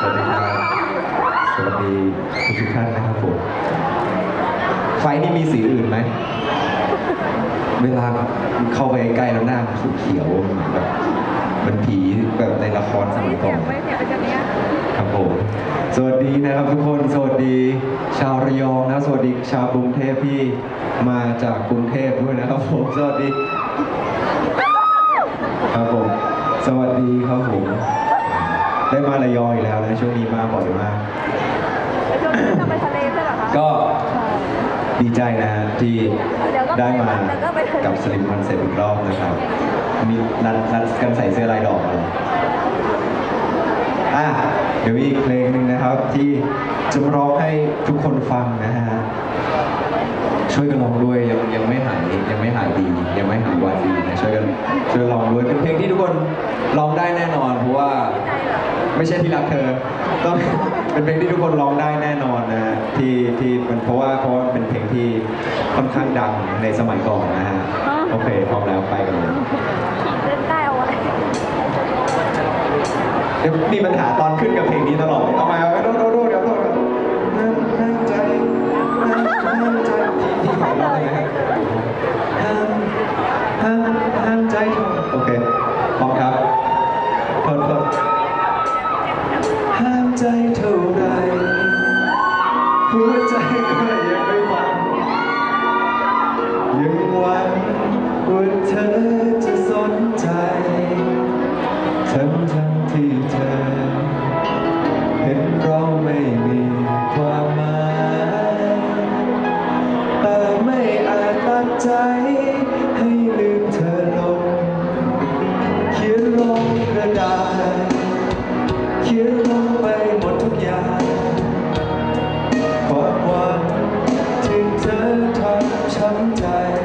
ทุกๆท่านนะครับผม ไฟนี่มีสีอื่นไหม เวลาเข้าไปใกล้แล้วหน้ามันเขียวๆเหมือนแบบมันผีแบบในละครสมัยก่อนไม่เสียไปจากเนี้ยครับผม สวัสดีนะครับทุกคน สวัสดีชาวระยองนะ สวัสดีชาวกรุงเทพที่มาจากกรุงเทพด้วยนะครับผม สวัสดี ครับผม สวัสดีครับผม ได้มาระยองอีกแล้วนะช่วงนี้มาบ่อยมากแล้วช่วงนี้จะไปทะเลใช่เหรอคะก็ดีใจนะที่เดี๋ยวก็ไปได้มาเดี๋ยวก็ไปทะเลกับสลิมคอนเซ็ปต์อีกรอบนะครับ มีนัดนัดกันใส่เสื้อลายดอกเลยอะเดี๋ยวมีอีกเพลงหนึ่งนะครับที่จะมาร้องให้ทุกคนฟังนะฮะ ช่วยกันร้องด้วยยังยังไม่หายยังไม่หายดี ยังไม่หายหวัดดีนะช่วยกันช่วยร้องด้วยเป็นเพลงที่ทุกคนร้องได้แน่นอนเพราะว่าใจเหรอไม่ใช่ที่รักเธอต้องเป็นเพลงที่ทุกคนร้องได้แน่นอนนะฮะที่ที่มันเพราะว่าเพราะว่าเป็นเพลงที่ค่อนข้างดังในสมัยก่อนนะฮะโอเคพร้อมแล้วไปกันเลยเล่นได้เอาไว้เดี๋ยวมีปัญหาตอนขึ้นกับเพลงนี้ตลอดเอาใหม่เอาำช้